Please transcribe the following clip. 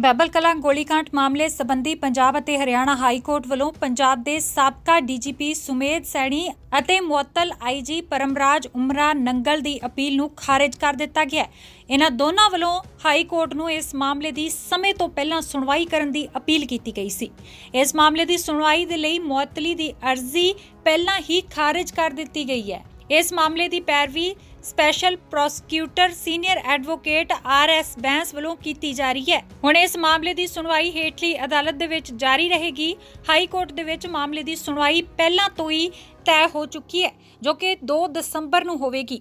ਬੈਬਲ ਕਲਾਂ ਗੋਲੀकांड ਮਾਮਲੇ ਸੰਬੰਧੀ ਪੰਜਾਬ ਅਤੇ ਹਰਿਆਣਾ ਹਾਈ ਕੋਰਟ ਵੱਲੋਂ ਪੰਜਾਬ ਦੇ ਸਾਬਕਾ ਡੀਜੀਪੀ ਸੁਮੇਧ ਸੈਣੀ ਅਤੇ ਮੁਅੱਤਲ ਆਈਜੀ ਪਰਮਰਾਜ ਉਮਰਾ ਨੰਗਲ ਦੀ ਅਪੀਲ ਨੂੰ ਖਾਰਜ ਕਰ ਦਿੱਤਾ ਗਿਆ ਹੈ। ਇਹਨਾਂ ਦੋਨਾਂ ਵੱਲੋਂ ਹਾਈ ਕੋਰਟ ਨੂੰ ਇਸ ਮਾਮਲੇ ਦੀ ਸਮੇਂ ਤੋਂ ਪਹਿਲਾਂ ਸੁਣਵਾਈ ਕਰਨ ਦੀ ਅਪੀਲ ਕੀਤੀ ਗਈ ਸੀ। ਇਸ ਮਾਮਲੇ ਦੀ ਸੁਣਵਾਈ ਦੇ ਲਈ ਮੁਅੱਤਲੀ ਦੀ ਅਰਜ਼ੀ ਪਹਿਲਾਂ ਹੀ ਖਾਰਜ ਕਰ ਦਿੱਤੀ ਗਈ ਹੈ। ਇਸ ਮਾਮਲੇ ਦੀ ਪੈਰਵੀ special prosecutor senior advocate R S Bains ਵੱਲੋਂ ਕੀਤੀ ਜਾ ਰਹੀ ਹੈ। ਹੁਣ ਇਸ ਮਾਮਲੇ ਦੀ ਸੁਣਵਾਈ ਹੇਠਲੀ ਅਦਾਲਤ ਦੇ ਵਿੱਚ ਜਾਰੀ ਰਹੇਗੀ। ਹਾਈ ਕੋਰਟ ਦੇ ਵਿੱਚ ਮਾਮਲੇ ਦੀ ਸੁਣਵਾਈ ਪਹਿਲਾਂ ਤੋਂ ਹੀ ਤੈਅ ਹੋ ਚੁੱਕੀ ਹੈ, ਜੋ ਕਿ 2 ਦਸੰਬਰ ਨੂੰ ਹੋਵੇਗੀ।